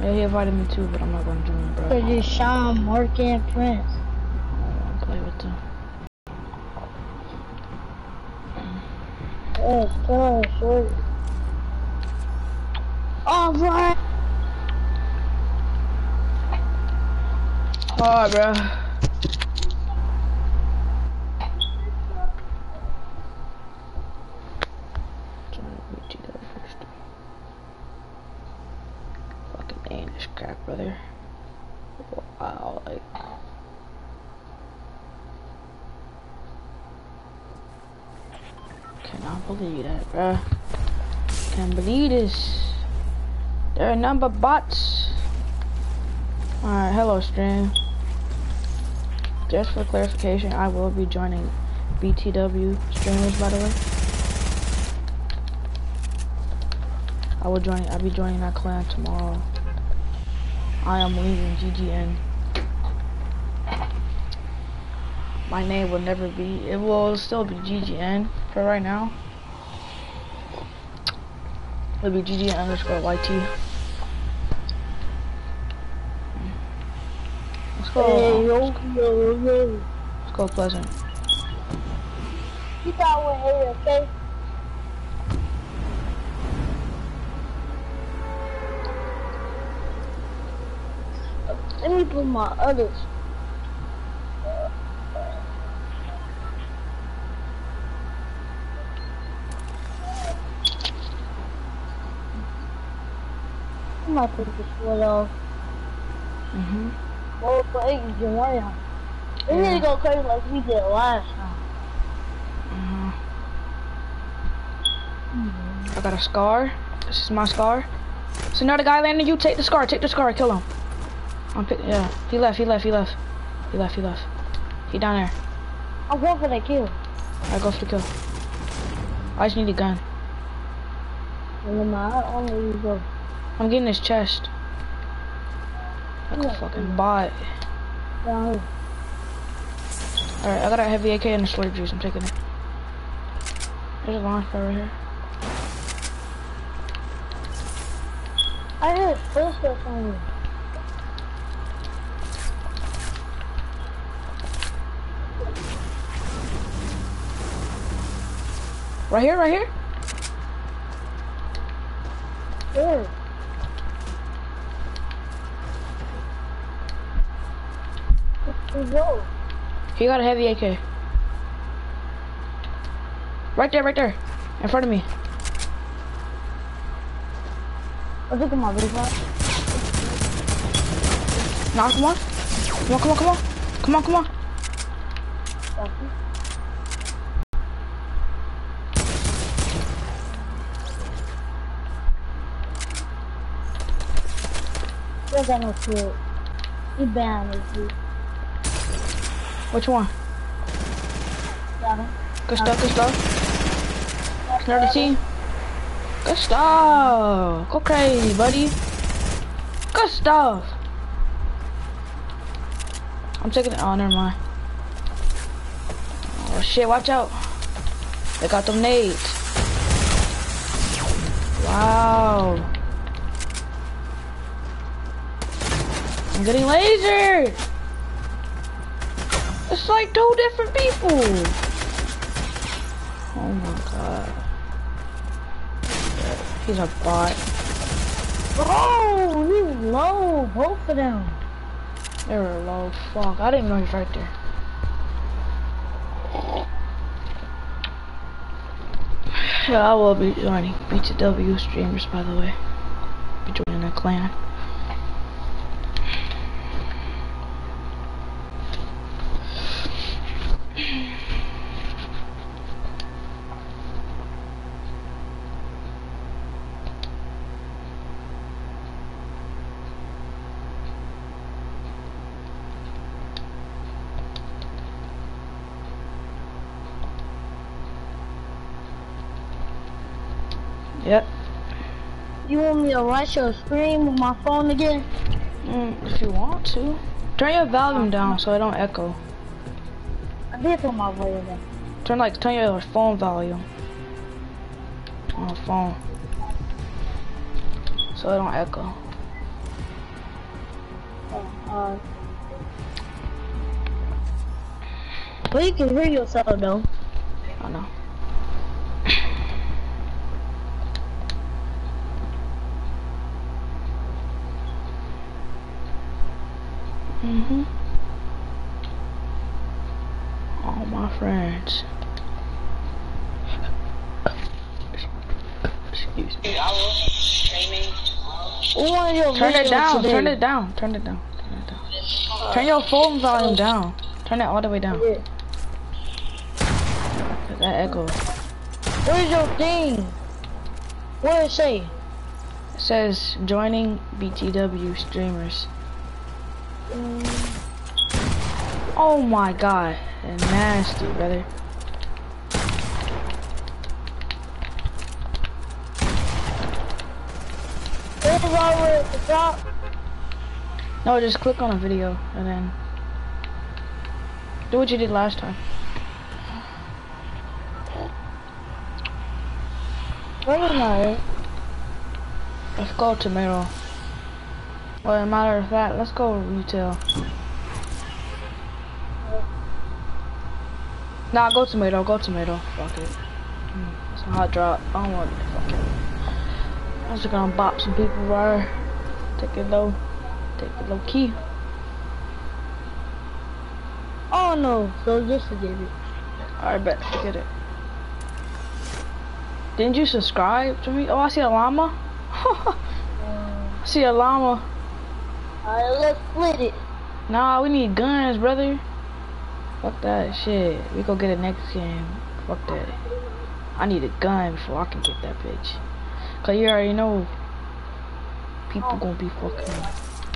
Yeah, he invited me too, but I'm not gonna join, bro. Cause it's Sean, Mark, and Prince. I play with them. Yes, oh, short. All right. Alright, bro. Trying to beat you there first. Fucking Danish crap, brother. Wow, like. Cannot believe that, bro. Can't believe this. There are a number of bots. Alright, hello stream. Just for clarification, I will be joining BTW streamers by the way. I will join I'll be joining that clan tomorrow. I am leaving GGN. My name will never be it will still be GGN for right now. It'll be GGN underscore YT. Let's go. Let's go Pleasant. You thought we're here, okay? Let me put my others. I might put this one off. Mhm. Well, for ages, you want We need to go crazy like we did last time. Mhm. I got a scar. This is my scar. So another guy landing you. Take the scar. Take the scar. Kill him. I'm pick yeah. He left. He left. He left. He left. He left. He down there. I'm going for the kill. I go for the kill. I just need a gun. And then I only you go. I'm getting his chest. Like a fucking bot. Alright, I got a heavy AK and a slurp juice. I'm taking it. There's a launch pad right here. I heard footsteps on you. Right here, right here. Where? Go? He got a heavy AK. Right there, right there. In front of me. I took my big one. Nah, come on. Come on, come on, come on. Come on, come on. You got no kill. You me, dude. Which one? Got him. Good stuff, good stuff. Another team. Good stuff. Go crazy, buddy. Good stuff. I'm taking it. Oh, never mind. Oh shit, watch out. They got them nades. Wow. I'm getting lasered. It's like two different people. Oh my god. He's a bot. Oh, he's low. Both of them. They were low. Fuck. I didn't know he's right there. Yeah, I will be joining BTW streamers, by the way. Be joining a clan. Yep. You want me to rush your screen with my phone again? Mm, if you want to. Turn your volume down so it don't echo. I did put my volume down. Turn like turn your phone volume on the phone so it don't echo. Uh, but you can hear yourself though. I know. Mhm. All my friends. Excuse me. What one of your Turn it down. Turn it down. Turn it down. Turn it down. Turn your phone volume down. Turn it all the way down. Yeah. That echo. Where's your thing? What did it say? It says joining BTW streamers. Mm. Oh my god. Nasty, brother. The way at the top? No, just click on a video and then do what you did last time. Where am I? Let's go tomato. Well, as a matter of fact, let's go retail. Nah, go tomato, go tomato. Fuck it. Mm, It's a hot drop. I don't want it. Fuck it. I'm just gonna bop some people right. Take it low. Take it low key. Oh no, so just forget it. Alright, bet. Forget it. Didn't you subscribe to me? Oh, I see a llama. I see a llama. Alright, let's split it. Nah, we need guns, brother. Fuck that shit. We go get it next game. Fuck that. I need a gun before I can get that bitch. Cause you already know people gonna be fucking. me.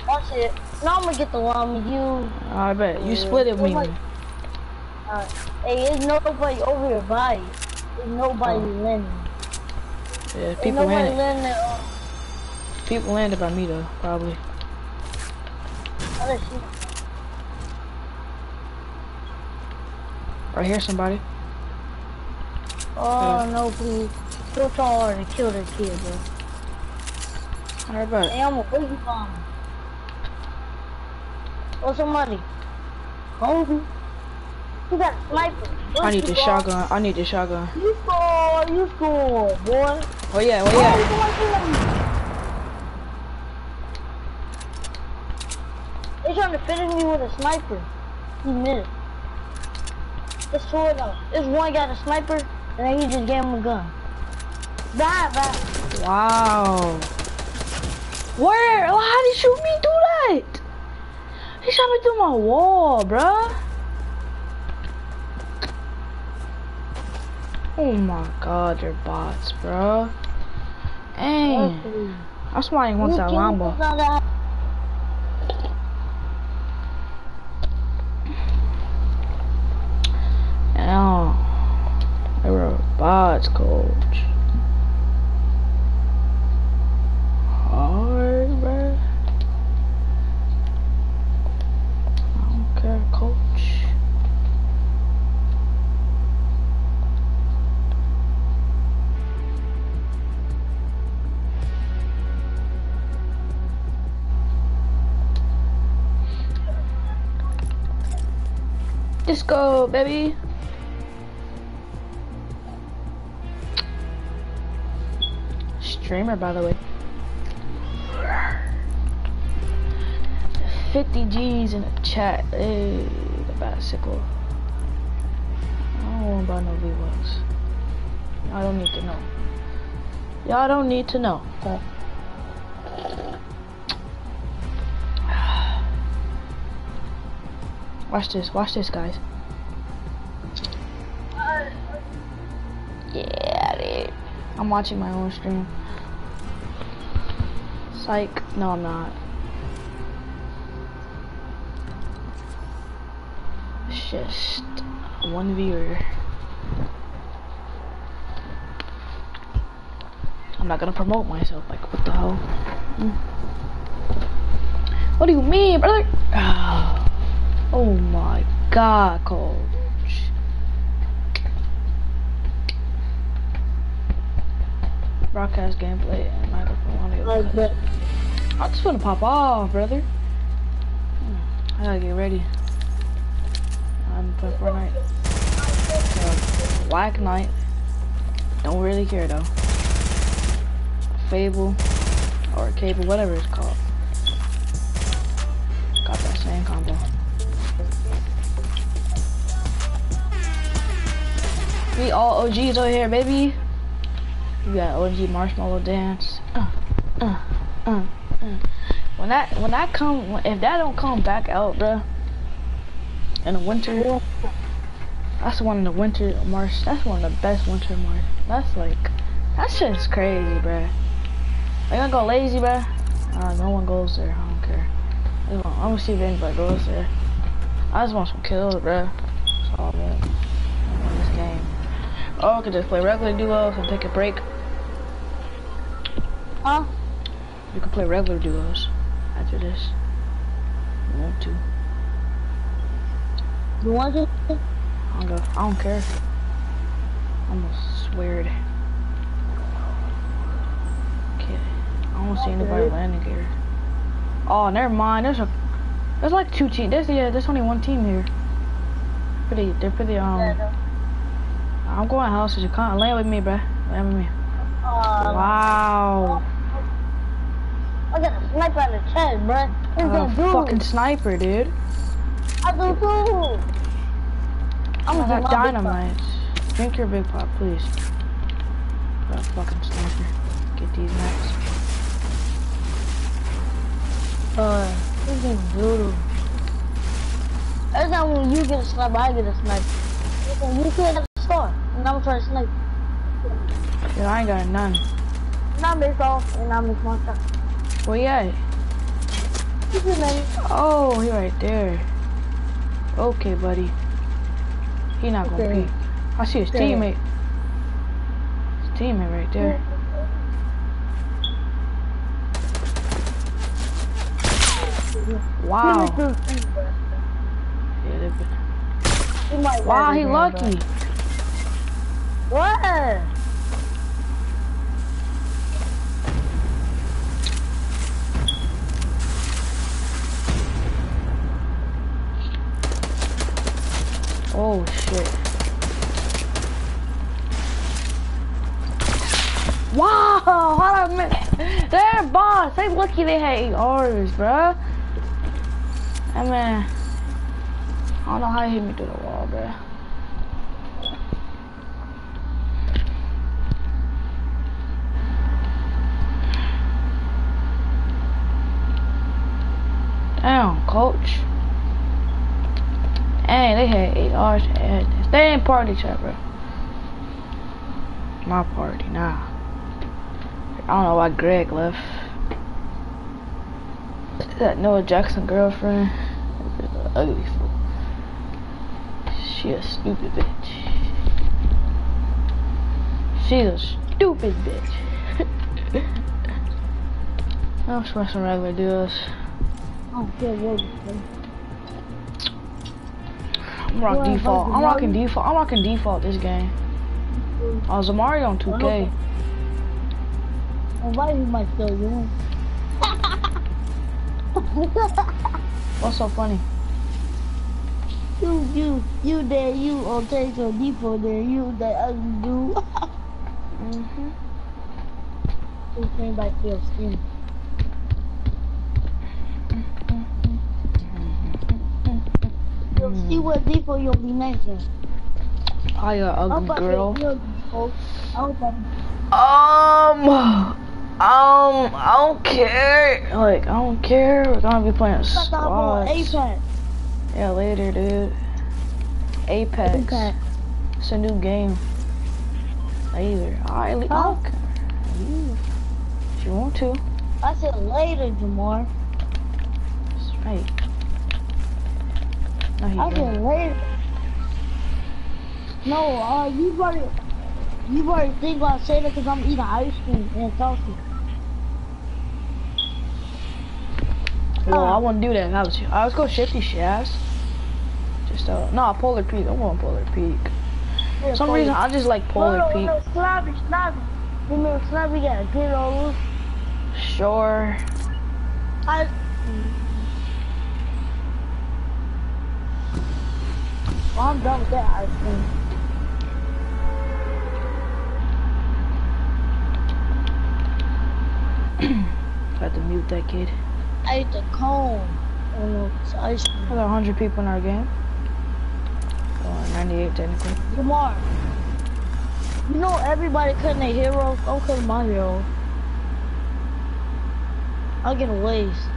Watch it. Now I'm gonna get the one with you. I bet. You split it with me. Alright. Hey, there's nobody over here by you. There's nobody Oh. landing. Yeah, people landed. landing. Uh, People landed by me though, probably. Right here, somebody. Oh Yeah. no, please. Still so hard to kill that kid, bro. Alright, bet. Hey, I'm a boogie bomb. Oh, somebody. Kobe. You got a sniper. I need the shotgun. I need the shotgun. You score, you score, boy. Oh yeah, oh Oh, yeah. going They trying to finish me with a sniper. He missed. It's two of them. This one got a sniper, and then he just gave him a gun. Bye, bye. Wow. Where? Oh, how did you shoot me through that? He shot me through my wall, bruh. Oh my god, they're bots, bruh. Dang. That's why I want You that Lambo. that- Yeah. They were bots, coach. Disco, baby. Streamer, by the way. 50 G's in the chat. Hey, the bicycle. I don't want to buy no V-Bucks. I don't need to know. Y'all don't need to know. Watch this, watch this, guys. Yeah, dude. I'm watching my own stream. Psych. No, I'm not. It's just one viewer. I'm not gonna promote myself. Like, what the hell? What do you mean, brother? Oh my god, coach. Broadcast gameplay and microphone audio. I just wanna pop off, brother. I gotta get ready. I'm playing Fortnite. Uh, Black Knight. Don't really care though. Fable or Cable, whatever it's called. Got that same combo. We all OGs over here, baby. You got OG Marshmallow Dance. Uh, uh, uh, uh. When that when that come if that don't come back out, bruh, in the winter, that's one of the winter march. That's one of the best winter march. That's like that's just crazy. Are you gonna go lazy, bruh? Uh, no one goes there. I don't care. I am gonna see if anybody goes there. I just want some kills, bruh. That's all, man. This game. Oh, I could just play regular duos and take a break. Huh? We can play regular duos after this. You want to? You want to? I don't go. I don't care. I'm gonna swear it. Okay. I don't see anybody landing here. Oh, never mind. There's a. There's like two teams. There's yeah. There's only one team here. Pretty. They're pretty. Um. I'm going houses. You can't land with me, bruh. Land with me. Uh, Wow. I got a sniper on the chest, bruh. I you got a fucking sniper, dude. I do too. I'm I got dynamite. Drink your big pot, please. Got a fucking sniper. Get these next. Uh, this is brutal. Every time when you get a sniper, I get a sniper. You can't have a star, and I'm trying to snipe. Dude, I ain't got none. I miss off, and I miss my shot. Where you at? Oh, he right there. Okay, buddy. He not gonna Okay. I see his Okay. teammate. His teammate right there. Wow. Give me two things, bruh. Yeah, He wow, he lucky. What? Oh shit. Wow, hold on a minute. They're boss. They lucky they had ARs, bruh. That man. I don't know how he hit me through the wall, bruh. Damn, coach. Hey, they had eight hours. They ain't party chat, bro. My party, nah. I don't know why Greg left. That Noah Jackson girlfriend. Ugly fool. She a stupid bitch. She's a stupid bitch. I'll try some regular duos. I don't care you. I'm rocking Well, default. I'm rocking default. I'm rocking default this game. Oh, Zamari on 2K. And why you might still you? What's so funny? you, you, you there, you on take your default there, you that other dude. Mm-hmm. Who came back to your skin? You'll see what default you'll be mentioning. Probably an I'm ugly girl. your default. I Um, um, I don't care. Like, I don't care. We're gonna be playing about to hop on squads. Apex. Yeah, later, dude. Apex. Apex. It's a new game. Later. Alright, I Huh? care. If you want to. I said later, Jamar. That's right. No, he I didn't. later. No, uh, you better, you better think about saying that because I'm eating ice cream and salty. Well, Uh. I wouldn't do that I was you. I was go shifty shafts. Just uh, no, Polar Peak. I'm going Polar Peak. For some reason, I just like Polar no, Peak. No, sloppy, sloppy. Remember sloppy got get all loose. Sure. I, Well, I'm done with that ice cream. Had to mute that kid. I ate the cone. Oh no, it's ice cream. There's 100 people in our game. Oh, 98 technically. Jamar, you know everybody cutting their heroes. I'm cutting my hero. I'll get a waste.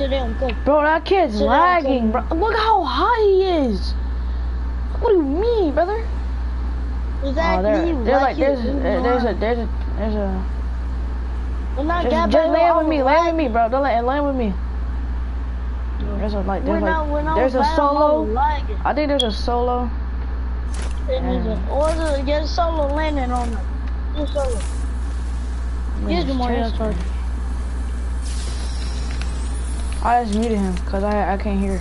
Today I'm cutting. Bro, that kid's Sit down, lagging, bro. Look how high he is. What do you mean, brother? Exactly. Oh, there, you there's like, it, there's, uh, there's a, there's a, there's a. Just, just land with me, land with me, bro. Don't let it land with me. There's a like, there's When like, there's a solo. I think there's a solo. And there's a, or there's a solo landing on them. Get solo. Here's Man's Jamar chest, Charger. man. I just muted him because I I can't hear.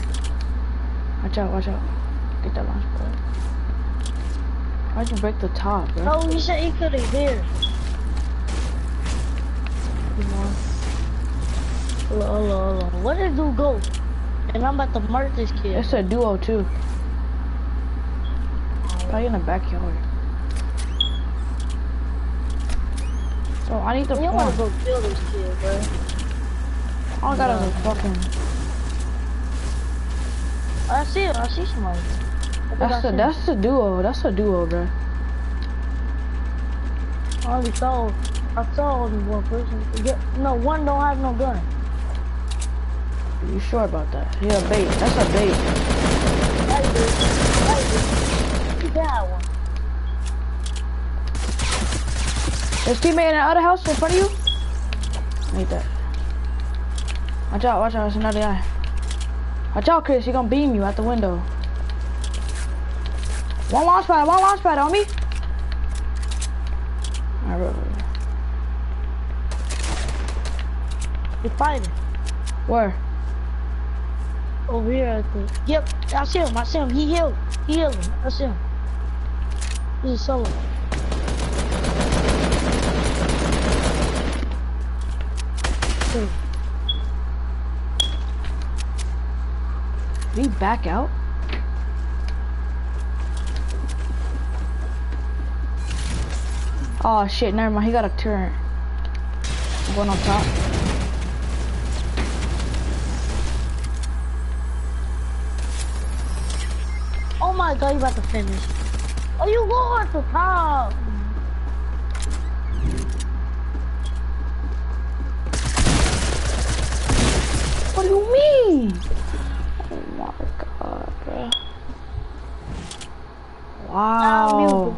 Watch out, watch out. Get that launch pad. Why'd you break the top, bro? Oh, he said he could have here. Hello, hello, hello. Where did dude go? And I'm about to murder this kid. It's a duo too. Probably in the backyard. So I need the You wanna point. go kill this kid, bro? All I got is a fucking. I see it. I see somebody. I That's a that's a duo. That's a duo, bro. I already saw. I saw only one person. No, one don't have no gun. You sure about that? Yeah, bait. That's a bait. I did. I. He got one. There's teammate in the other house in front of you. Need that. Watch out, watch out, there's another guy. Watch out, Chris, he gonna beam you out the window. One launch pad, one launch pad on me. Alright. He's fighting. Where? Over here I think. Yep, I see him. I see him. He healed. He healed him. I see him. He's a solo. Two. He back out? Oh shit, never mind, he got a turret. Going on top. Oh my god, you about to finish. Oh, you go at the top. What do you mean? Wow.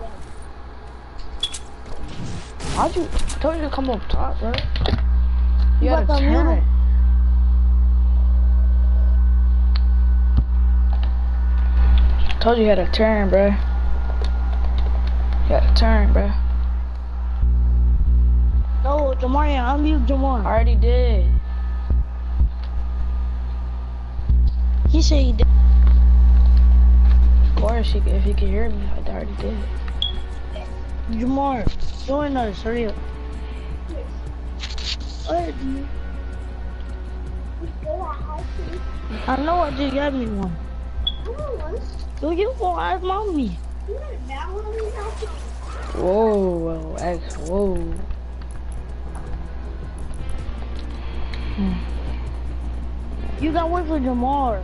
How'd you? I told you to come up top, bro. You You got a got the mute turret. Told you had a turn, bro. You had a turn, bro. No, Jamarian, unmute I Jamar. already did. He said he did. He, if he can hear me, I already did. Jamar, join us, hurry up. I know I just got me one. So you go ask mommy. Whoa, whoa, X, whoa. Hmm. You got one for Jamar.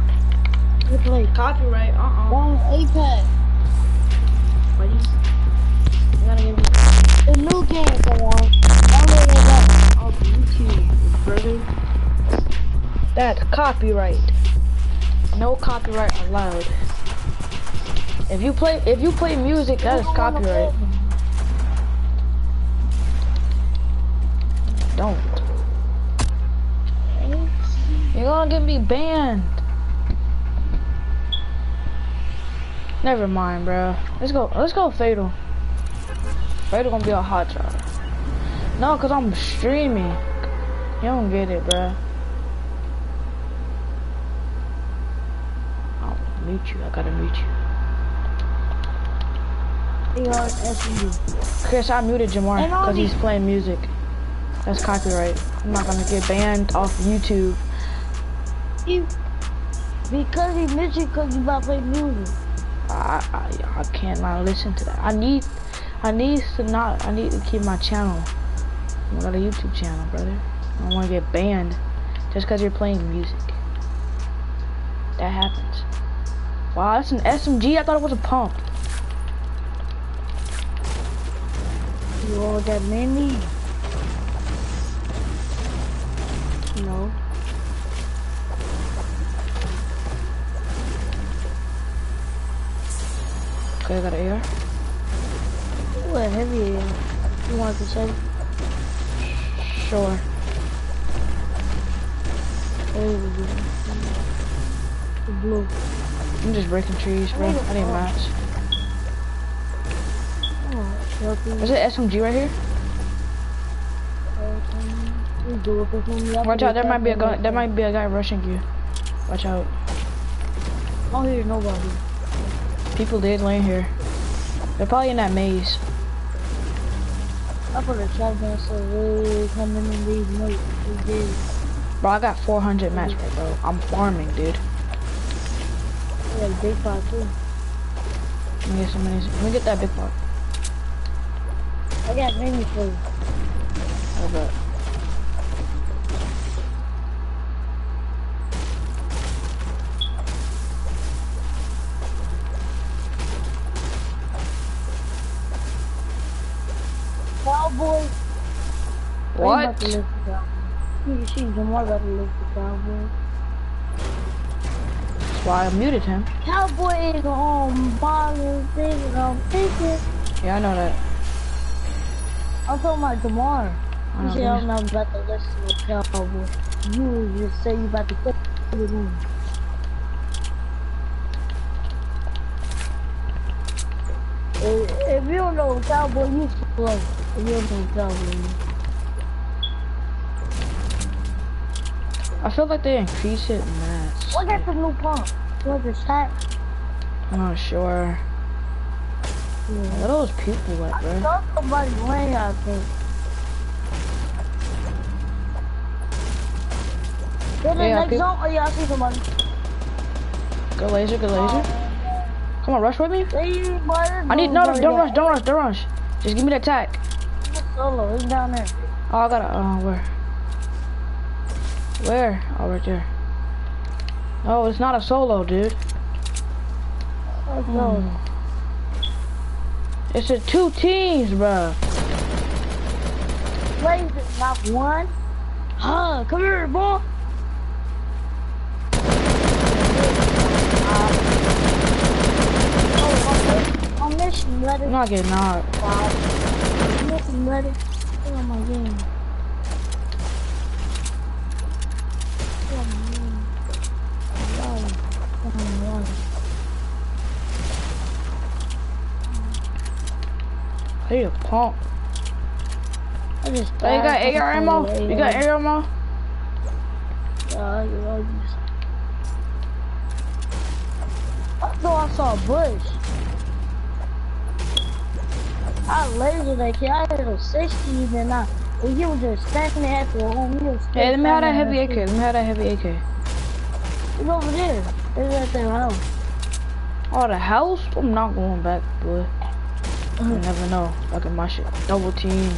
Good play. Copyright, uh-uh. Download A pipe. Buddy. You gotta give me The new game, Jamar. Download it back. off oh, YouTube, brother. That's copyright. No copyright allowed. If you play, if you play music, that is copyright. Don't. You're gonna get me banned. Never mind, bro. Let's go. Let's go fatal. Fatal gonna be a hot shot. No, cause I'm streaming. You don't get it, bro. I'll mute you. I gotta mute you. Chris, I muted Jamar because he's playing music. That's copyright. I'm not gonna get banned off YouTube. He, because he you because you about to play music. I, I I can't not listen to that. I need I need to not I need to keep my channel. I got a YouTube channel, brother. I don't want to get banned just because you're playing music. That happens. Wow, that's an SMG. I thought it was a pump. You all got many? Okay, I got an AR. What heavy air? You want to say? Sure. There we go. The blue. I'm just breaking trees, bro. I need mats. Oh. Is it SMG right here? We do it for me. Watch out, there might be a guy. There might be a guy rushing you. Watch out. I don't hear nobody. People did land here. They're probably in that maze. I put a shotgun so they coming in these notes. We. Bro, I got 400 mats right, bro. I'm farming, dude. Got a big pot too. Let me get some minis. Let me get that big part. I got many for you. I bet. Cowboy. What? You can see Jamar about to lift the cowboy. That's why I muted him. Cowboy is on bottom thing on thinking. Yeah, I know that. I'm talking about Jamar. I You know, say I'm not about to listen to Cowboy. You just say you about to put to the room. if you don't know Cowboy, you slow. If you don't know Cowboy, I feel like they increase it in that. look at the new pump. Look at that. I'm not sure. Yeah. Where those people at, bro? I Saw somebody playing, I think. Get the Yeah, next zone. Oh, yeah, I see somebody. Good laser, good laser. Come on, rush with me. I need no, don't rush, don't rush, don't rush. Just give me the attack. Solo, it's down there. Oh, I gotta, uh, where? Where? Oh, right there. Oh, it's not a solo, dude. Let's. Hmm. It's a two teams, bruh. Plays it, not one. Huh, come here, boy. Oh, I'm missing, let I'm it not getting knocked. I'm missing, let it. Get on oh, my game. Get on my game. Wow. Get on my water. Need a pump. I just Oh, you got. AR ammo? You got AR ammo? Yeah, you know, you. I thought I saw a bush. I lasered that kid. I hit a 60, then I... Well, he was just stacking it at the home. He was Hey, let me have that heavy AK. Let me have that heavy AK. It's over there. It's at their house. Oh, the house? I'm not going back, boy. You never know. Fucking my shit. Double team.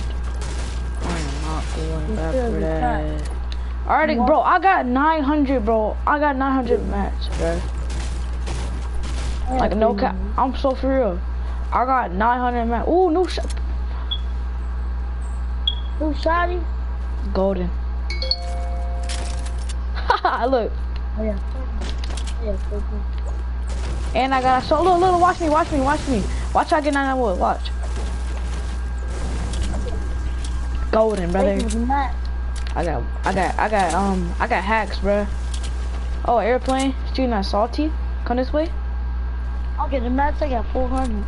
I am not going back for that. Alrighty, bro. I got 900, bro. I got 900 mats, bro. Like no cap. I'm so for real. I got 900 mats. Ooh, new shot. Shot him? Golden. Haha, look. Oh, yeah. Yeah, so good. And I got a so look, look, watch me, watch me, watch me. Watch how I get 900 wood. Watch. Golden, brother. Thank you, Matt. I got, I got, I got, um, I got hacks, bro. Oh, airplane. Shooting at salty. Come this way. Okay, the max I got 400.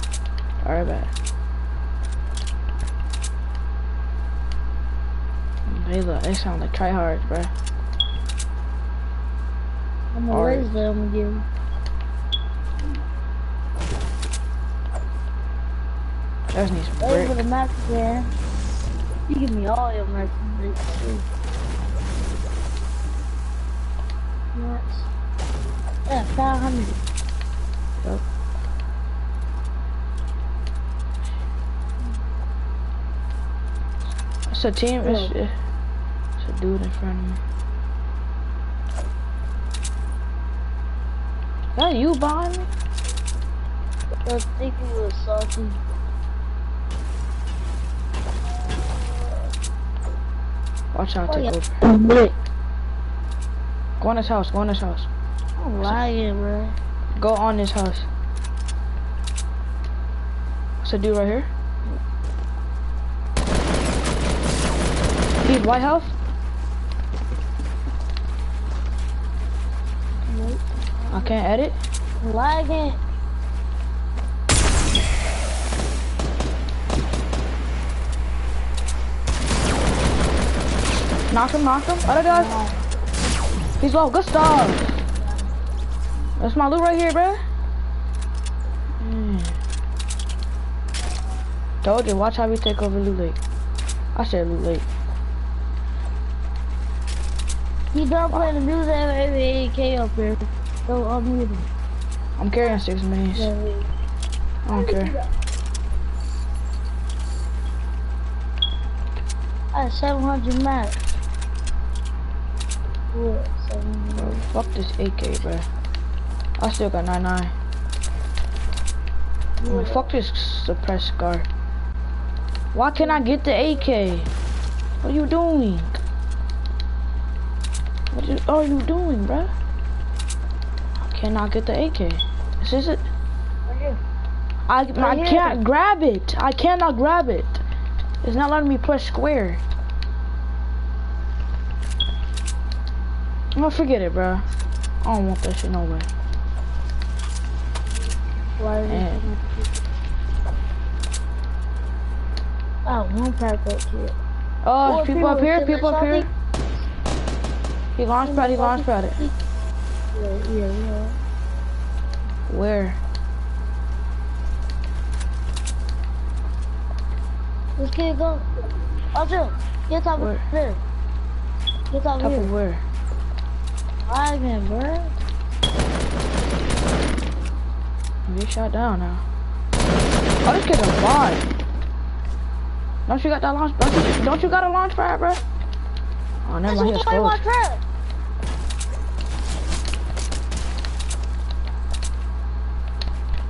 Alright, bad. They look, they sound like tryhards, bro. I'm gonna raise them, I'm gonna give you. Just need some Over brick. the max again. You give me all your max. Max. Yeah, 500. Yep. It's a team. It's, it's a dude in front of me. Is that you behind me? I think it was salty. Watch out, Oh, yeah. over. Go on this house. Go on this house. Oh, I'm lying, bro. Go on this house. What's a dude right here? He's White House. Nope. I can't edit. Lagging. Knock him, knock him. Other guys. He's low. Good stuff. That's my loot right here, bruh. Mm. Told you, watch how we take over Loot Lake. I said Loot Lake. He done playing the music every AK up here. So unmute him. I'm carrying six minis. I don't care. I had 700 max. What? 700. Bro, fuck this AK, bro. I still got 99. Oh, fuck this suppressed scar. Why can't I get the AK? What are you doing? What you- are you doing, bruh? I cannot get the AK. This is it. Right. I, I here. can't grab it. I cannot grab it. It's not letting me press square. Oh, forget it, bro. I don't want that shit no way. Why it? Oh, one pack up here. Oh, Oh, people up here, people up here. He launched pad, he launched pad it. Yeah, yeah, yeah. Where? Let's get it going. Arjun, get top Where? of here. Get top Top of of here. where? Lagging, bro. Get shot down now. Oh, this kid's a bot. Don't you got that launch? Don't you, don't you got a launch pad, bro? Oh, never mind. He why I want exposed. trap.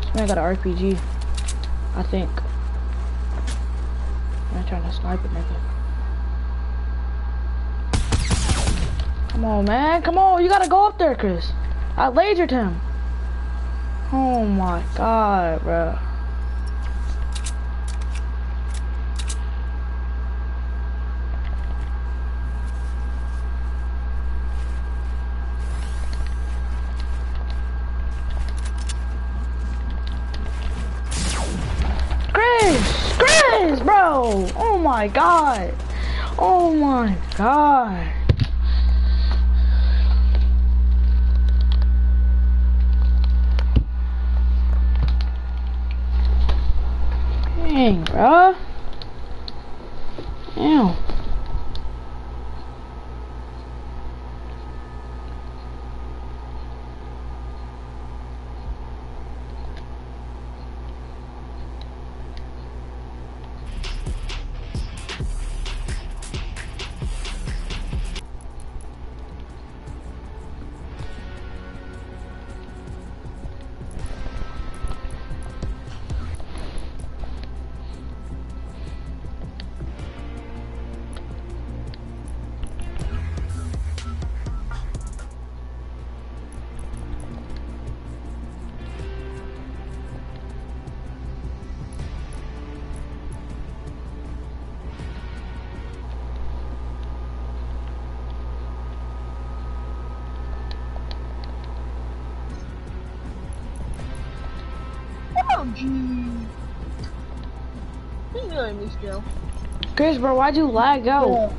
This man got an RPG. I think. I'm trying to snipe it, nigga. Come on, man. Come on. You gotta go up there, Chris. I lasered him. Oh my god, bro. Chris! Chris, bro! Oh my god! Oh my god! Dang, bro. Chris, bro, why'd you lag out? Yeah.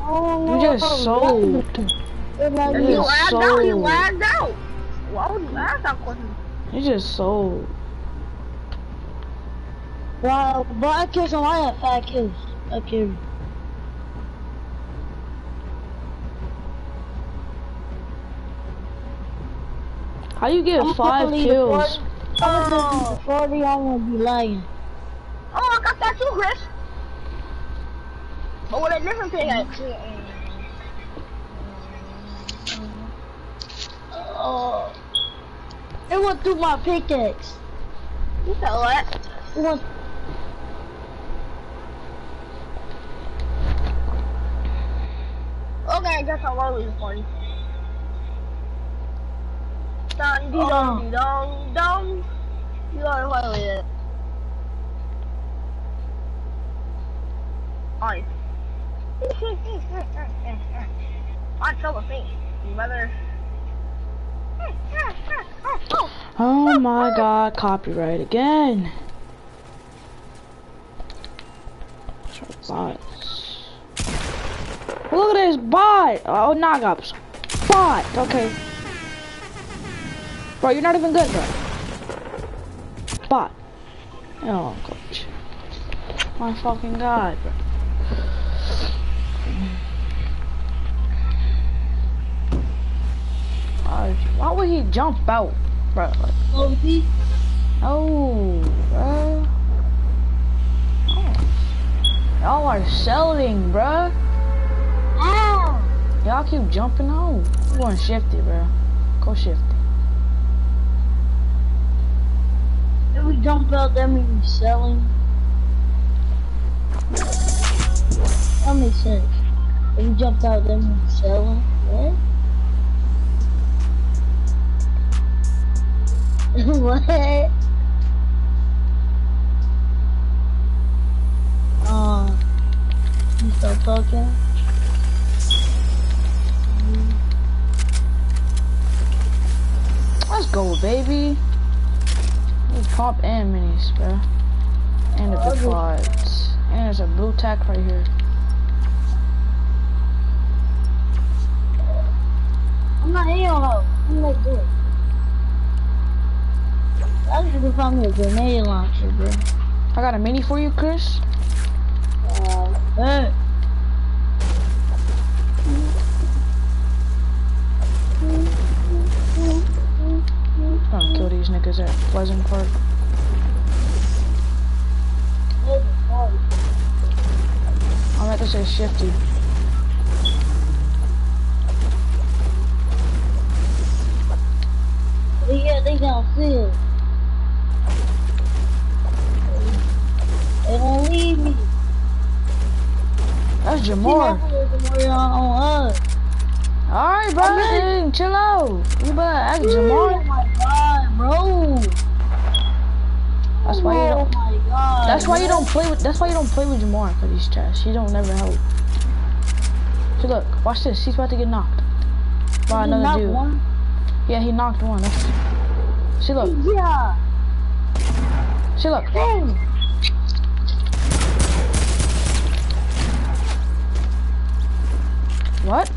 Oh, oh, oh, You just sold. It like And You lagged out. Sold. lagged out. Why would you lag out? Question. You just sold. Wow, but I killed some. I had five kills. I killed. How you get I'm five kills? The 40. I'm gonna the I'm gonna be lying. Oh, I got that too, Chris. But with a different pickaxe. Oh. It went through my pickaxe. You fell that. It went. Okay, I guess I'll roll these for Dun dee dong dee dong dong. You gotta play with it. Watch over me, you brother. Oh my god, copyright again. Bot. Look at this bot. Oh, Nagaps. Bot. Okay. Bro, you're not even good, bro. Bot. Oh, coach. My fucking god, bro. Why would he jump out, bro? Oh, bro. Oh. Y'all are selling, bro. Y'all keep jumping on. I'm going shifty, bro. Go shifty. If we jump out, that means selling. That makes sense. If we jumped out, that means selling. What? what? Um, you start talking? Let's go, baby. Comp and minis, bro. And the big quads. And there's a blue tack right here. I'm not here on. I'm not good. I should have found me a grenade launcher, bro. I got a mini for you, Chris. Uh, hey. Niggas at Pleasant Park. I'm about to say shifty. Yeah, they gonna see it. They gonna leave me. That's Jamar. never was worry on, on us. Alright, bro. I'm in. Dang, chill out. You better Oh Jamar. Bro. That's why you Oh don't. That's why you don't play with. That's why you don't play with Jamar, cause he's trash. He don't never help. See, look, watch this. He's about to get knocked by he another dude. one? Yeah, he knocked one. That's... See, look. Yeah. See, look. Dang. What?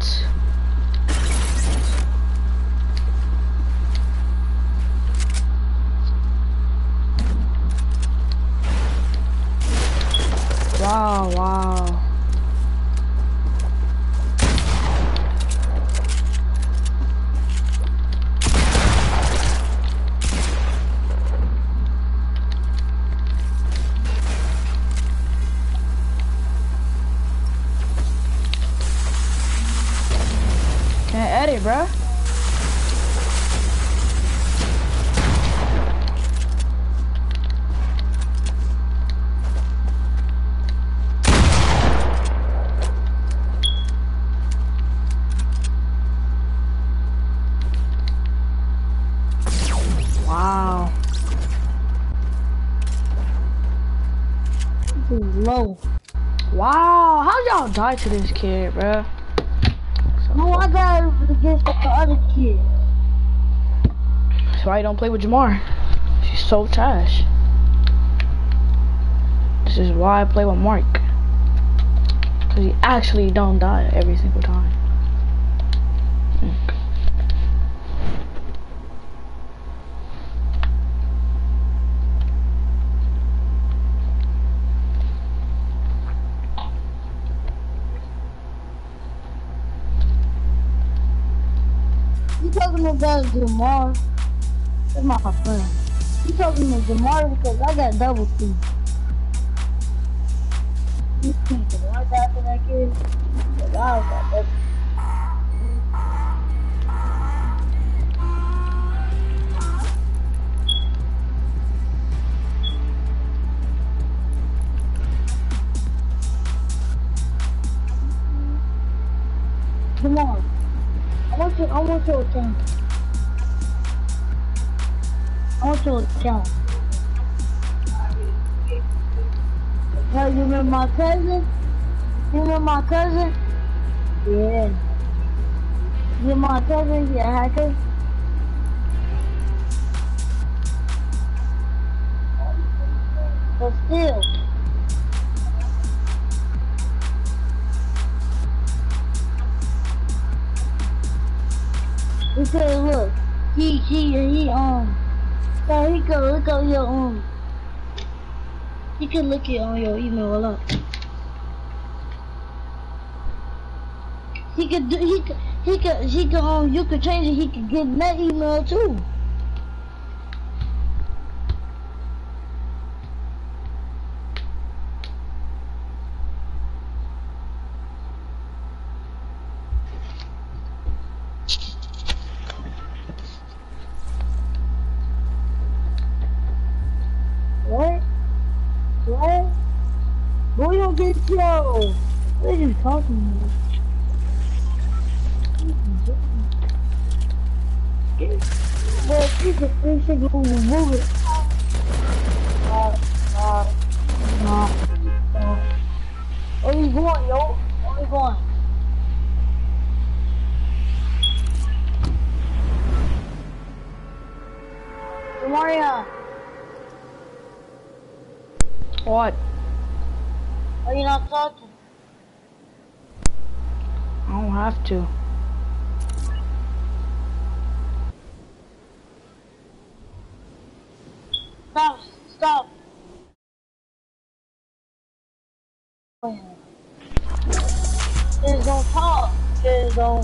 Die to this kid, bruh? No, I got against the other kid. That's why I don't play with Jamar. She's so trash. This is why I play with Mark. Cause he actually don't die every single time. Mm. About Jamar? That's my friend. You talking about Jamar because I got double team. Kid? But I got want you. I want your account. Want your account. Now you remember my cousin? You remember my cousin? Yeah. You my cousin? Yeah, hacker. But still. Because look, he he he um so he could look up your um he could look it on your email up. He could do he could he could he could um you could change it, he could get that email too. What? What? Boy, don't get yo. What are you talking about? But you can fix it when you move it. Uh, uh, uh, uh. Where you going, yo? Where you going? Maria, What? are you not talking? I don't have to. Stop, stop. Just don't talk. About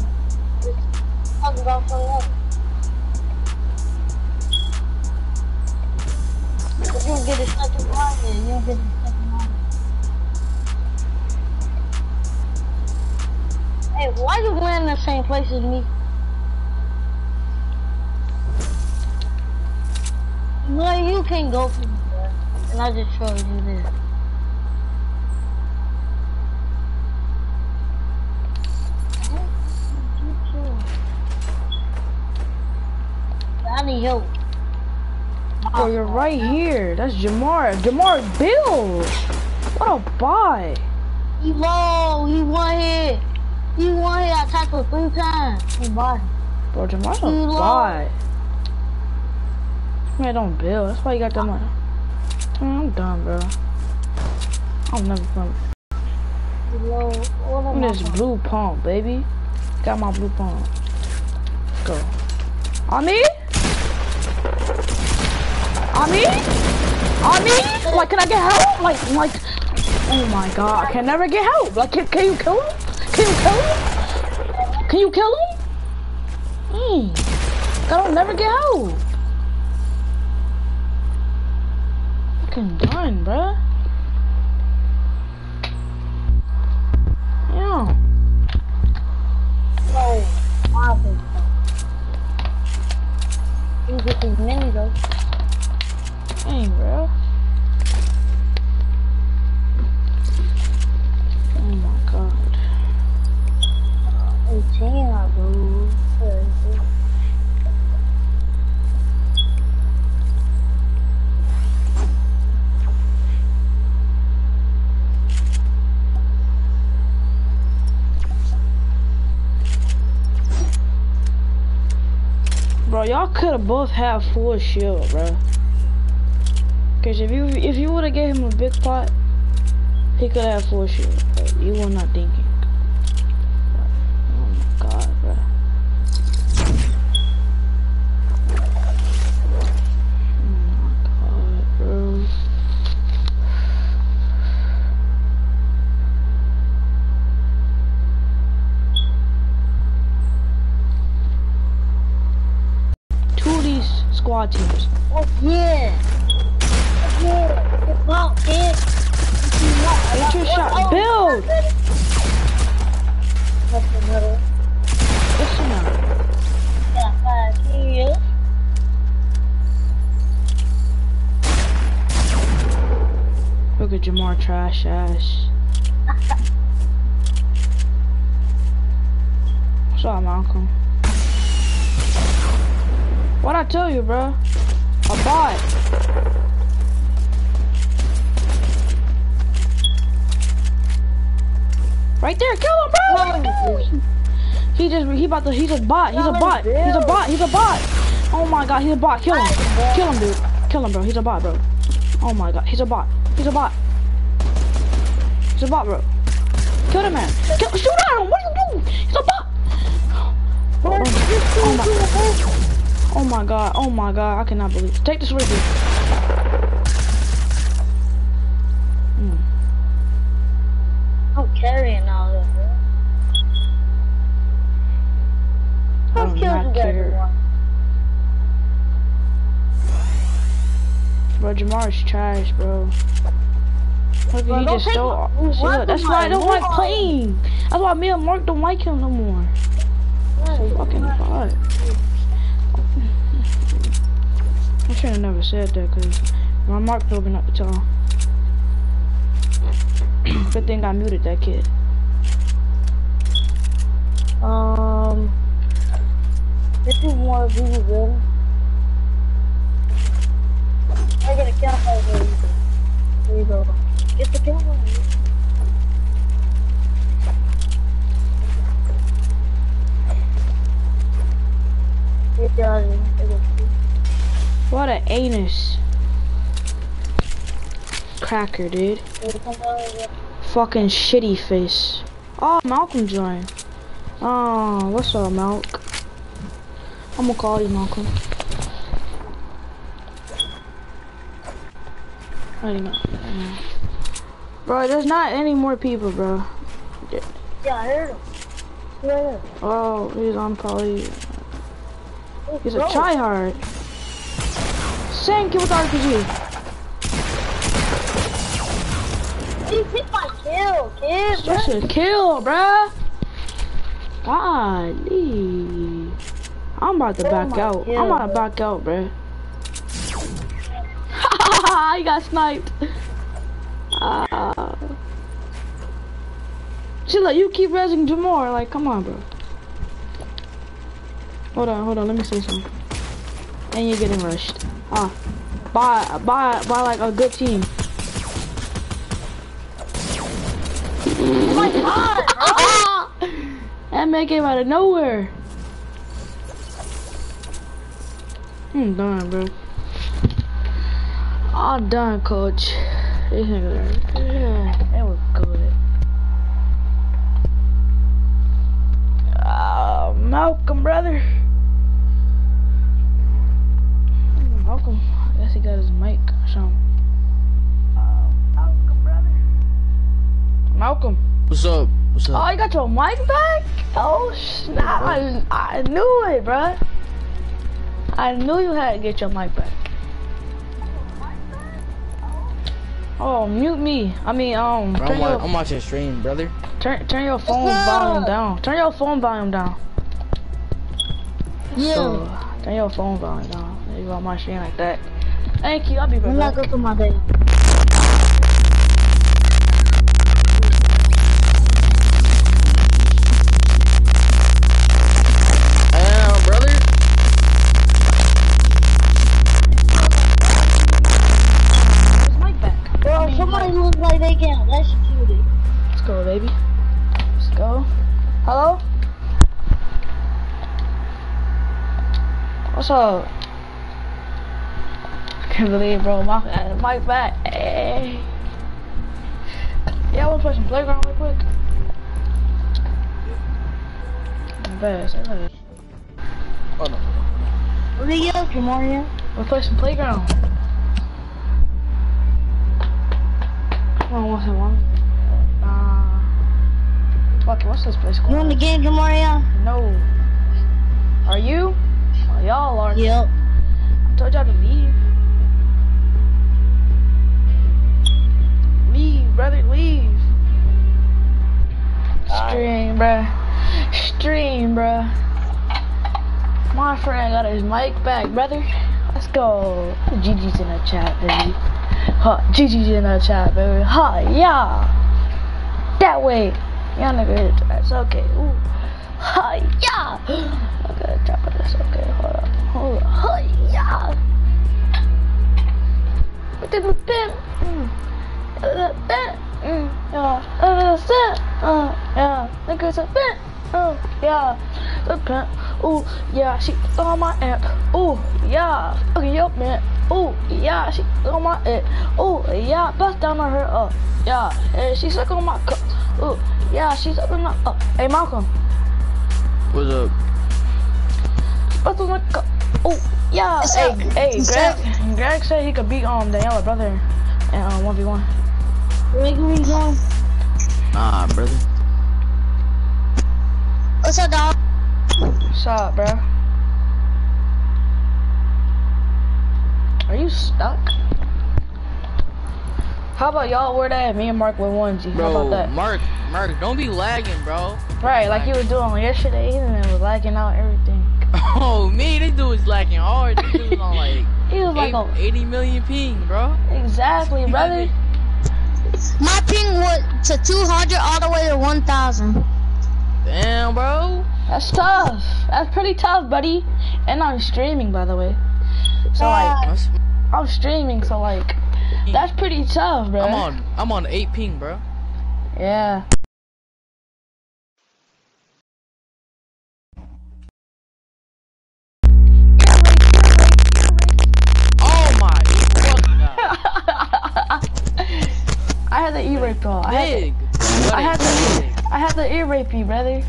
something. If you get a second line, then you don't get a second line. Hey, why you going in the same place as me? No, you can't go me, bro. And I just showed you this. I need help. Oh, you're right here. That's Jamar. Jamar Bill. What a buy. He low. He one hit. He one hit. I tackled three times. He him. Bro, Jamar's a You lost. Man, don't Bill. That's why you got that money. Man, I'm done, bro. I'm never gonna. Low. I'm this blue pump, baby. Got my blue pump. Let's go. On me? On me? Like, can I get help? Like, like, oh my god, I can never get help. Like, can, can you kill him? Can you kill him? Can you kill him? Hmm. I don't never get help. Fucking done, bruh. Yeah. No. Big You get these mini though. Dang, bro. Oh my god. It's jail, bro. Bro, y'all could have both had four shield, bro. Cause if you if you would have gave him a big pot, he could have full shield. You were not thinking. Trash. What's up, Malcolm? What'd I tell you, bro? A bot. Right there, kill him, bro! Kill him. He just, he about to, he's a bot, he's a bot, he's a bot, he's a bot! Oh my god, he's a bot, kill him! Kill him, dude. Kill him, bro, he's a bot, bro. Oh my god, he's a bot, he's a bot. He's a bot, bro. Kill the man. Kill, shoot at him, what are you doing? He's a bot! This Oh my, oh my god, oh my god, I cannot believe Take this with you. Mm. I'm carrying all of it. I How do kills not you want? Bro, Jamar's trash, bro. Look, Bro, he don't just my- See, that's why I don't like playing. That's why me and Mark don't like him no more. Fucking bot. I should have never said that because my Mark me not to tell. Good thing I muted that kid. Um, this is more really good. I got a campfire here. There you go. Get the campfire. Get out of. What an anus. Cracker, dude. Fucking shitty face. Oh, Malcolm joined. Oh, what's up, Malk? I'm gonna call you Malcolm. I don't know. Bro, there's not any more people, bro. Yeah, I heard him. Oh, he's on probably. Oh, He's a tryhard. Same kid with RPG. He hit my kill, kid. A kill, bruh. Golly. I'm about to Oh back out. God. I'm about to back out, bruh. he got sniped. See, like, you keep resing Jamar. Like, come on, bro. Hold on, hold on. Let me say something. And you're getting rushed. Ah. By, by, by, like, a good team. Oh my god, that man came out of nowhere. I'm done, bro. I'm done, coach. Yeah, that was good. Uh, Malcolm, brother. Malcolm, I guess he got his mic or something. Uh, Malcolm, brother. Malcolm. What's up? What's up? Oh, you got your mic back? Oh, snap. I, I knew it, bruh. I knew you had to get your mic back. Oh, mute me. I mean, um, Bro, I'm, wa- your, I'm watching stream, brother. turn, turn your phone What's volume down. Turn your phone volume down. Yeah. So, turn your phone volume down. There you go on my screen like that. Thank you. I'll be I'm right not back. go to my day. Baby. Let's go. Hello? What's up? I can't believe, bro. My uh, Mike back. Hey. Yeah, I want to play some playground real quick. Bet, say that. Hold on. Where do you go, Jamarian? We'll play some playground. Come on, what's it one? Fuck what's this place called? You on the game, Jamarian? No. Are you? Oh, y'all are. Yep. I told y'all to leave. Leave, brother, leave. Stream, bruh. Stream, bruh. My friend got his mic back, brother. Let's go. GG's in the chat, baby. Huh, GG's in the chat, baby. Ha, yeah. That way. Y'all nigga hit it. That's okay. Ooh. Ha, yeah. Okay, drop of this. Okay, hold up. Hold up. Ha, yeah. What did we pimp? Mm. Uh, that, mm, yeah. Uh, that, uh, yeah. Niggas a bit. Oh, yeah. The pimp. Ooh, yeah. She on my amp. Ooh, yeah. Okay, up, man. Ooh, yeah. She on my it. Ooh, yeah. Bust down on her. Uh, yeah. And she suck on my cup. Ooh, yeah. She suck on my. Uh, hey, Malcolm. What's up? Bust on my cup. Ooh, yeah. What's hey, up? hey, What's Greg. Greg said he could beat um Daniela brother and um one v one. Where do we go? Nah, brother. What's up, dog? What's up, bro? Are you stuck? How about y'all wear that? Me and Mark with onesie. How about that? Mark, Mark, don't be lagging, bro. Right, like you was doing yesterday. He was lagging out everything. Oh, me, this dude is lagging hard. This dude is on like He was like, eight- oh, 80 million ping, bro. exactly, brother. My ping went to 200 all the way to 1,000. Damn, bro. That's tough. That's pretty tough, buddy. And I'm streaming, by the way. So like, I'm streaming, so like, that's pretty tough, bro. I'm on, I'm on 8 ping, bro. Yeah. Oh my. I had the e-rape though. I had Big. I had the, I had the e-rape you, brother.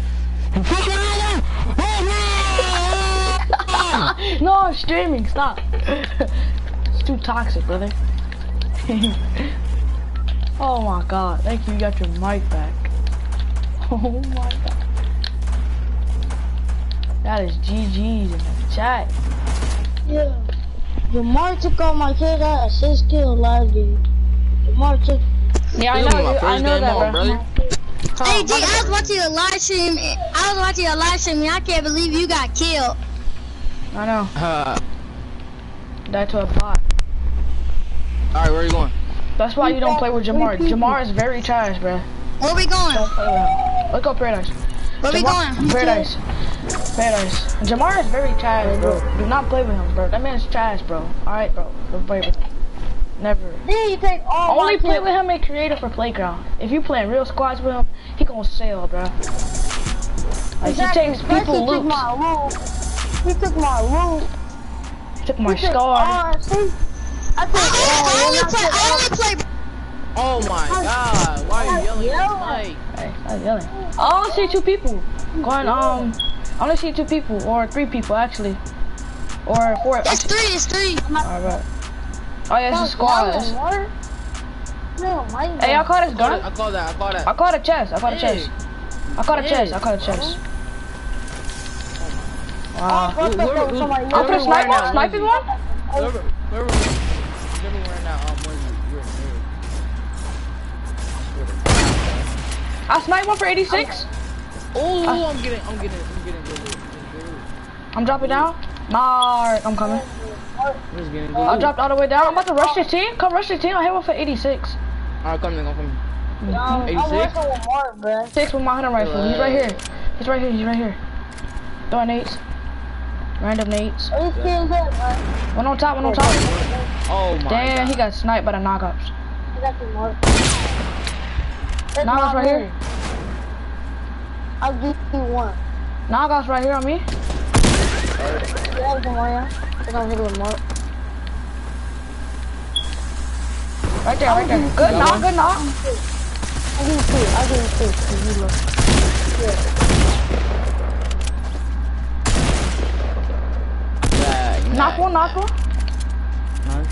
no, I'm streaming. Stop. it's too toxic, brother. oh my god. Thank you. You got your mic back. Oh my god. That is GG's in the chat. Yeah. Jamar took all my kills. I had six kills last game. Jamar took. Yeah, I know. is my I know game that, on, bro. Brother. Hey, G, I was watching a live stream. I was watching a live stream and I can't believe you got killed. I know. Uh, Died to a bot. Alright, where are you going? That's why you don't play with Jamar. Jamar is very trash, bro. Where are we going? Don't play with him. Let's go Paradise. Where we Jamar- going? Paradise. Paradise. Jamar is very trash, bro. Do not play with him, bro. That man is trash, bro. Alright, bro. Don't play with him. Never. Then you take all Only my play with him in creative for playground. If you playing real squads with him, he gonna sail, bro. Like Exactly. he takes First people he took my loot. He took my loot. He took my He took scar. all- see? I took all. Oh, I only play. I only play. Oh my god, why are you yelling at Yelling. the? Hey, stop yelling. I only see two people. Going um, I only see two people or three people actually, or four. It's three. It's three. Alright. Oh yeah, it's a squad. No, my Hey, y'all caught his gun? I call that, I call that. I caught a chest. I caught a Hey. chest. I caught a Hey. chest. I caught a chest. Wow. Who- whoever- who- I'm whoever gonna snipe one. Sniping one. Um. I sniped one for 86. Oh, I'm getting, I'm getting, I'm getting I'm getting I'm dropping down. Mark, I'm coming. Good. I'm getting good. I dropped all the way down. I'm about to rush this team. Come rush this team. I hit one for 86. Alright, come in, come in. I'm 86? working with Mark, bruh. Six with my hunter rifle. He's right here. He's right here. He's right here. Throwing nades. Random nades. Are you still good, man? One on top. One on top. Oh, oh my Damn, god. he got sniped by the knockups. I got you, Mark. That's Knockups right here. I'll give you one. Knockups right here on me. Yeah, with Mario. I got hit with Mark. Right there, right there. Oh, good knock, good knock. I'll give two. I'll give you two. Cause you look. Yeah, yeah. Knock one, knock one. Nice.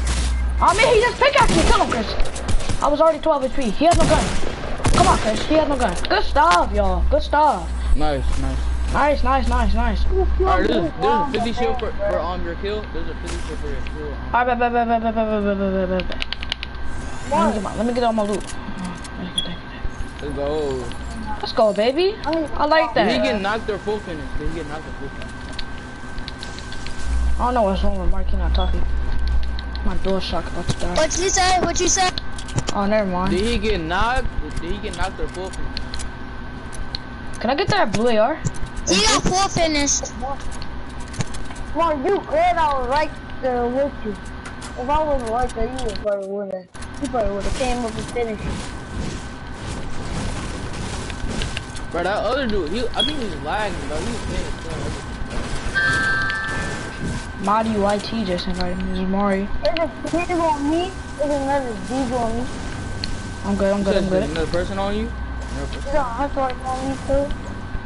Oh man, he just pickaxed me. Kill him, Chris. I was already 12 HP. He has no gun. Come on, Chris. He has no gun. Good stuff, y'all. Good stuff. Nice, nice. Nice, nice, nice, nice. Alright, there's, there's a 50 shield for, for um, your kill. There's a 50 shield for your kill. Alright, bet, bet, bet, bet, bet, bet, bet, bet. Let me get my, let me get all my loot. let's go. Let's go, baby. I like that. Did he get knocked or full finish? Did he get knocked or full finish? I don't know what's wrong with Marky not talking. My door shock about to die. What you say? What'd you say? Oh, never mind. Did he get knocked? Did he get knocked or full finish? Can I get that blue AR? He got full finished. Mark, you good. I was right there with you. If I wasn't right there, you would probably would have. You probably would have came up and finished. Bro, that other dude, he, I think he's lagging, bro. He was playing his phone. Madi YT just invited me. This is Mari. There's a kid on me. There's another dude on me. I'm good, I'm good, I'm There's good. another person on you? Another person. There's a hustle on me too.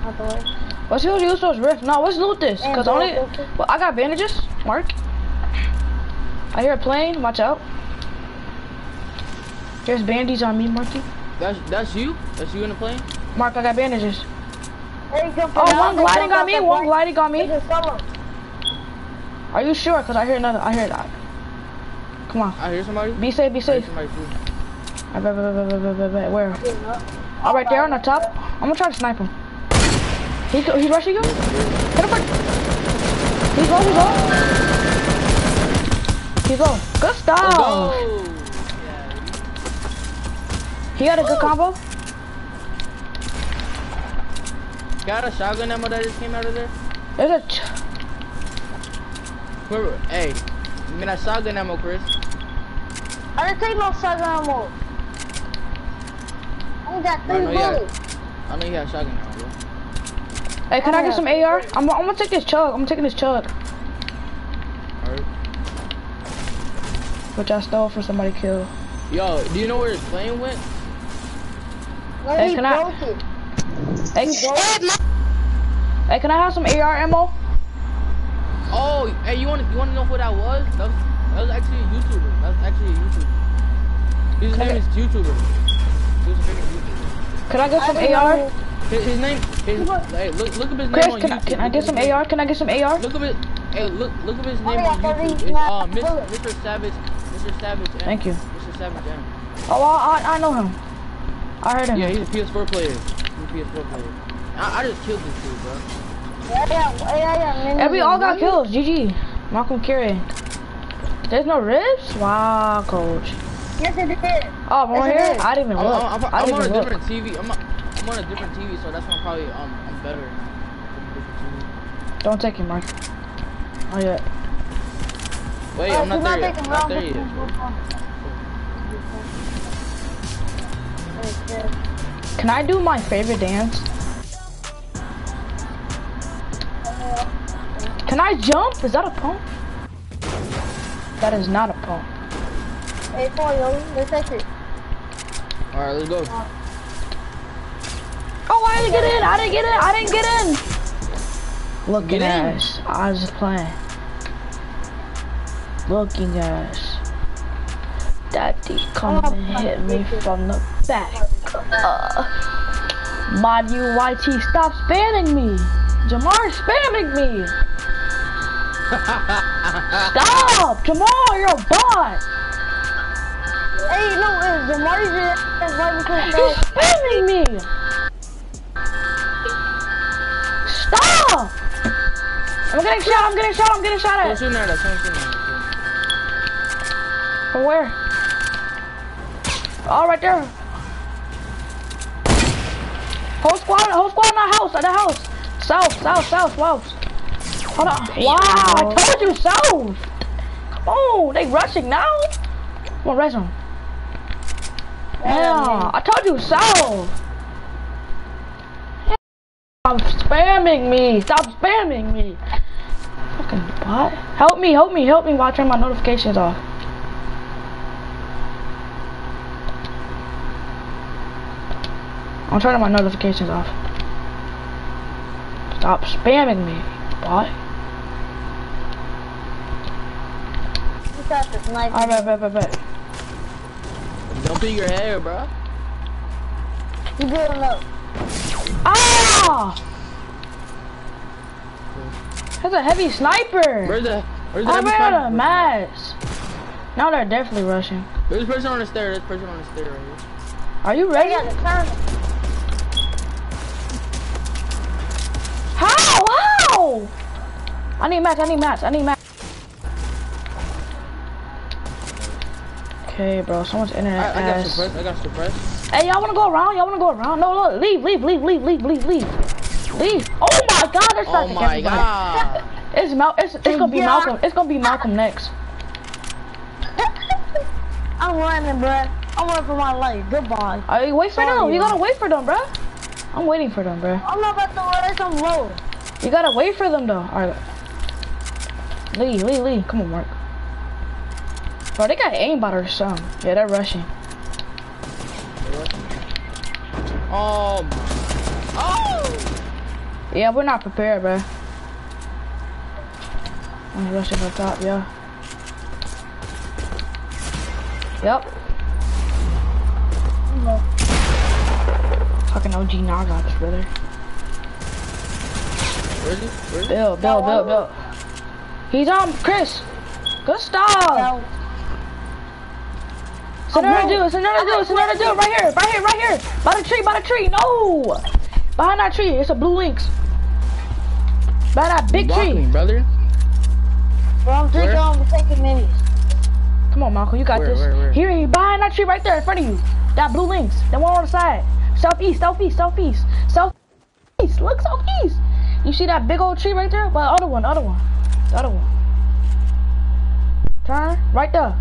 Hustle. Let's use use those rift. No, let's loot this. And Cause only, well, I got bandages. Mark. I hear a plane. Watch out. There's bandies on me, Marky. That's that's you? That's you in the plane? Mark, I got bandages. Hey, come Oh, down, one they gliding jump on me. One gliding on me. There's a summer. Are you sure? Cause I hear another. I hear that. Come on. I hear somebody. Be safe. Be I hear safe. somebody too. I bet, bet, bet, bet, bet, bet, bet. Where? Oh, right there on the top. I'm gonna try to snipe him. He, he's rushing you? Hit him for... He's low, he's low. He's low. Good Let's stuff. Oh, go! He had a good combo. Got a shotgun ammo that just came out of there? There's a... Ch Whoever, hey, give me that shotgun ammo, Chris. I didn't take no shotgun ammo. I only got three know you had- bullets. I know you have shotgun ammo, bro. Hey, can I get oh, some AR? I'm, I'm gonna take this chug. I'm taking this chug. Alright. Which I stole from somebody killed. Yo, do you know where his plane went? No, Hey, he can I- it. Hey, Hey, my hey, can I have some AR ammo? Oh, hey, you want to you want to know who that was? That was that was actually a YouTuber. That was actually a YouTuber. His Can name I- is YouTuber. He was a freaking YouTuber. Can I get some I AR? know. His, his name, his, hey, look look up his Chris, name on can I, YouTube. can I get some. AR? Can I get some AR? Look up his, hey, look look up his name Oh, on YouTube. It's he had um, Mr. Savage, Mr. Savage. M. Thank you. Mr. Savage M. Oh, I, I, I know him. I heard him. Yeah, he's a PS4 player. He's a PS4 player. I, I just killed this dude, bro. Yeah, yeah, yeah, yeah. man, Yeah, we all got kills. GG. Malcolm Curry. There's no ribs? Wow, coach. Yes, it did. Oh, more Yes, it here? is. I didn't even I'm, look. I'm, I'm, I I'm didn't on a even look. different TV. I'm, on- I'm on a different TV, so that's why I'm probably um I'm better. from a different TV. Don't take him, Mark. Oh, yeah. Wait, Uh, I'm not there yet. I'm not there but- yet. Can I do my favorite dance? Can I jump? Is that a pump? That is not a pump. Hey, for yo, let's take it. All right, let's go. Oh, I didn't get in. I didn't get in. I didn't get in. Looking Get in. ass. I was playing. Looking ass. Daddy come and hit me from the back. Uh, Mod UYT, stop spamming me. Jamar spamming me. Stop! Jamar, you're a bot. Hey, no, Marty is right because He's spamming me. Stop! I'm getting shot, I'm getting shot, I'm getting shot at. shooting at us. Someone shooting at us. From where? Oh, right there. Whole squad, whole squad in that house, at the house. South, south, south, south. Hold on. Wow, oh, I told you south. Come on, they rushing now. Come on, res them. Yeah, I told you south. Stop spamming me. Stop spamming me. Fucking what? Help me, help me, help me while I turn my notifications off. I'm turning my notifications off. Stop spamming me, bot. You got the sniper. Alright, bet, bet, bet. Don't be your hair, bro. You building up. Ah! That's a heavy sniper. Where's the where's the I heavy ran out of sniper? mats. Now they're definitely rushing. There's a person on the stair. There's a person on the stair right here. Are you I ready? got the turn. How? How? I need mats. I need mats. I need mats. Okay, bro. Someone's internet I, I got suppressed. I got suppressed. Hey, y'all wanna go around? Y'all wanna go around? No, look, leave, leave, leave, leave, leave, leave, leave. Leave. Oh my God, they're oh starting oh my everybody. God. it's Mal. It's, it's gonna be yeah. Malcolm. It's gonna be Malcolm next. I'm running, bro. I'm running for my life. Goodbye. Are you wait for Sorry, them. Man. You gotta wait for them, bro. I'm waiting for them, bro. I'm not about to run. I'm low. You gotta wait for them, though. All right. Lee, Lee, Lee. Come on, Mark. Bro, they got aimbot or something. Yeah, they're rushing. Oh. Oh. Yeah, we're not prepared, bro. I'm rushing up top, yeah. Yep. No. Fucking OG Naga, this brother. Where is he? Where is he? Bill, Bill, Bill, Bill. He's on Chris. Good stop. No. It's another dude. It's another dude. It's another dude. Right here. Right here. Right here. By the tree. By the tree. No. Behind that tree. It's a blue Lynx. By that big Block tree. me, brother. Bro, I'm drinking. Where? I'm taking minis. Come on, Malcolm. You got Where, this. where, where? Here, here, behind that tree right there in front of you. That blue Lynx. That one on the side. Southeast. Southeast. Southeast. Southeast. Look southeast. You see that big old tree right there? Well, other one. Other one. The other one. Turn. Right there.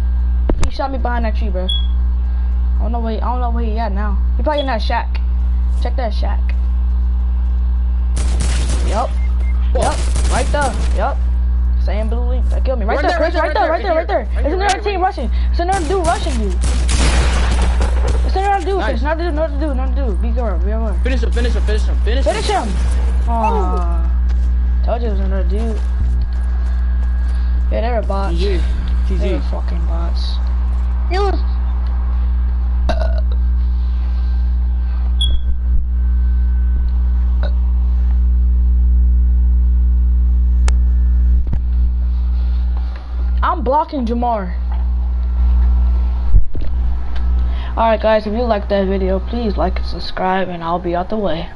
He shot me behind that tree, bro. I don't know where. He, I don't know where he at now. He probably in that shack. Check that shack. Yup. Yup. Right there. Yup. Same blue link. That killed me. Right, Right there, there, Chris. right Right there, there. right there. Right there. there, right It's here, another team rushing. It's another dude rushing you. It's another dude. Nice. It's another dude. Another dude. Another dude. Be careful. Be careful. Finish him. Finish him. Finish him. Finish him. Finish him. Aww. Told you it was another dude. Yeah, they're bots. GG. They're fucking bots. It was. I'm blocking Jamar. Alright guys, if you liked that video, please like and subscribe and I'll be out the way.